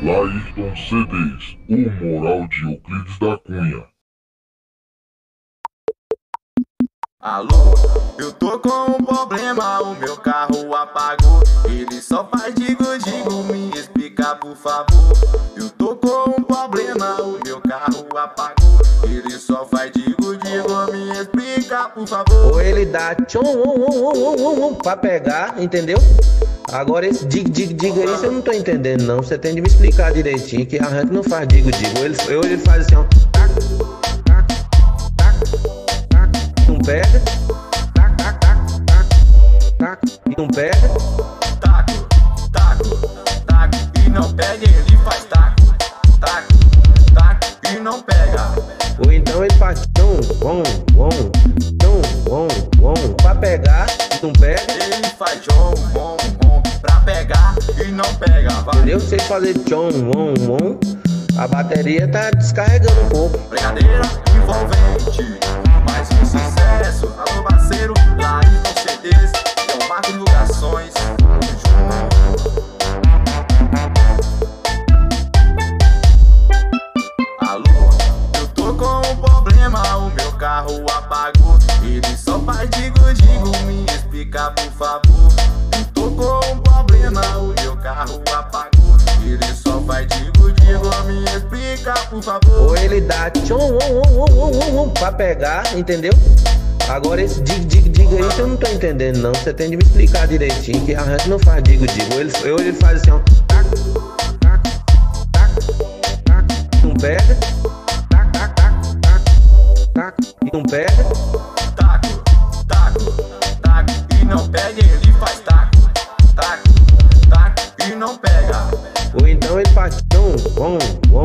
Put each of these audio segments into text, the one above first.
Laírton CDs, o moral de Euclides da Cunha. Alô, eu tô com um problema, o meu carro apagou. Ele só faz digo, digo, me explica por favor. Eu tô com um problema, o meu carro apagou. Ele só faz digo, digo, me explica por favor. Ou ele dá tchom, um, um, um, um, um, pra pegar, entendeu? Agora esse dig, dig, dig aí você não tô entendendo não. Você tem de me explicar direitinho que arranque não faz digo, digo. Ele, ou ele faz assim, ó. Tac, tac, tac, tac, não pega. Tac, tac, tac, tac, tac, e não pega. Taco, taco, taco, e não pega, ele faz taco, taco, taco, e não pega. Ou então ele faz tchom, bom, bom, tchom, bom, bom, pra pegar, e não pega. Ele faz jom, e não pega. Vai. Entendeu? Se ele fazer bom, bom, a bateria tá descarregando um pouco. Brincadeira envolvente, mais um sucesso. Alô, parceiro, lá em CDs, é o Marco Divulgações. Alô, eu tô com um problema, o meu carro apagou. Ele só faz digo, digo, me explica por favor. Por favor. Ou ele dá tchom, um, um, um, pra pegar, entendeu? Agora esse dig, dig, dig aí você não tô entendendo não. Você tem de me explicar direitinho que arranque não faz digo, digo. Ou ele, ou ele faz assim, ó. Tac, tac, tac, tac, não pega. Tac, tac, tac, tac, tac, e não pega. Taco, taco, taco e não pega, bom,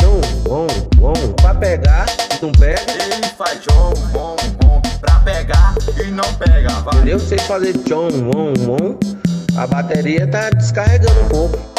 tchom, bom, bom, pra pegar, e não pega. Ele faz jom, bom, bom, pra pegar e não pega. Vai. Entendeu? Se ele fazer tchom, bom, bom, a bateria tá descarregando um pouco.